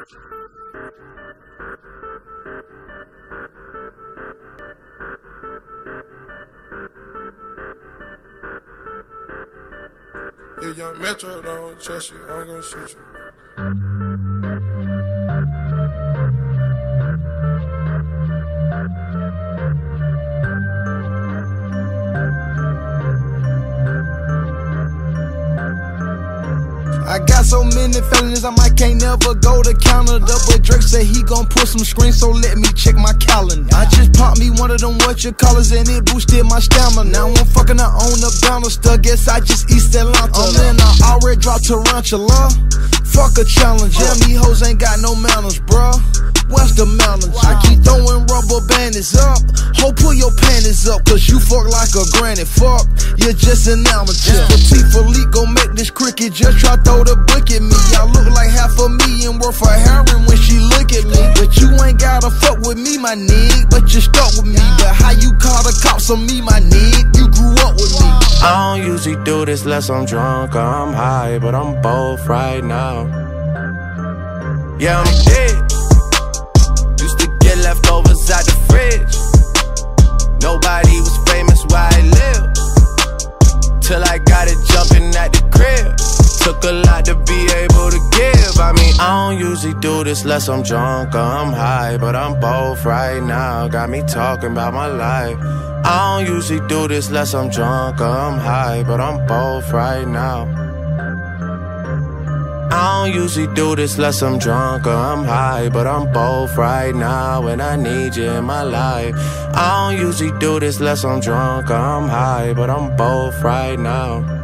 If young Metro don't trust you, I'm gonna shoot you. I got so many felonies, I might can't never go to Canada. But Drake said he gon' put some screens, so let me check my calendar. I just popped me one of them what you callers, and it boosted my stamina. Now I'm fucking her on the banister, guess I just East Atlanta. Oh, I'm in, I already dropped Tarantula. Fuck a challenge, yeah, me hoes ain't got no manners, bruh. What's the manners? I keep throwing rubber up. Ho, pull your panties up, cause you fuck like a granny. Fuck, you're just an amateur. This Patek Philippe gon' make this cricket. Just try throw the book at me. I look like half a million worth of heroin when she look at me. But you ain't gotta fuck with me, my nigga. But you stuck with me. But how you call the cops on me, my nigga? You grew up with me. I don't usually do this unless I'm drunk or I'm high, but I'm both right now. Yeah, I'm dead. Used to get leftovers out the Till I got it jumping at the crib. Took a lot to be able to give. I mean, I don't usually do this unless I'm drunk or I'm high, but I'm both right now. Got me talking about my life. I don't usually do this unless I'm drunk or I'm high, but I'm both right now. I don't usually do this unless I'm drunk or I'm high, but I'm both right now and I need you in my life. I don't usually do this unless I'm drunk or I'm high, but I'm both right now.